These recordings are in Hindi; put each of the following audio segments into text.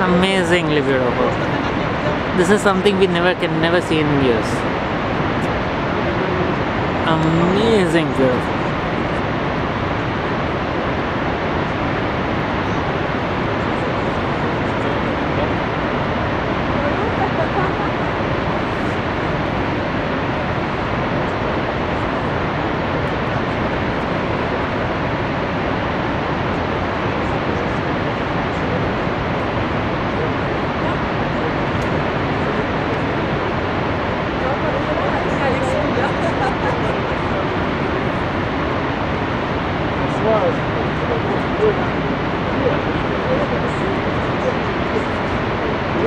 amazingly beautiful. This is something we never can never see in years. Amazing beautiful.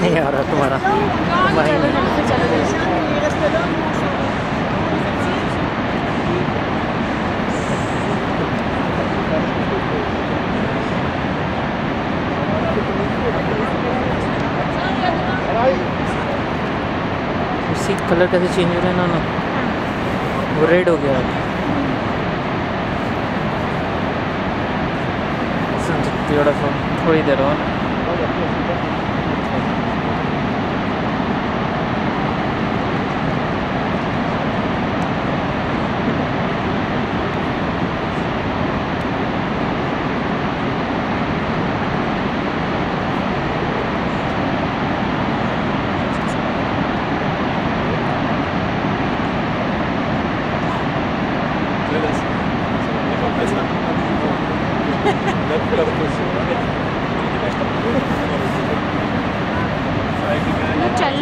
नहीं आ रहा तुम्हारा उसी कलर कैसे चेंज हो रहा है ना ना? वो रेड हो गया। Halfway there on. Gracias. और चल।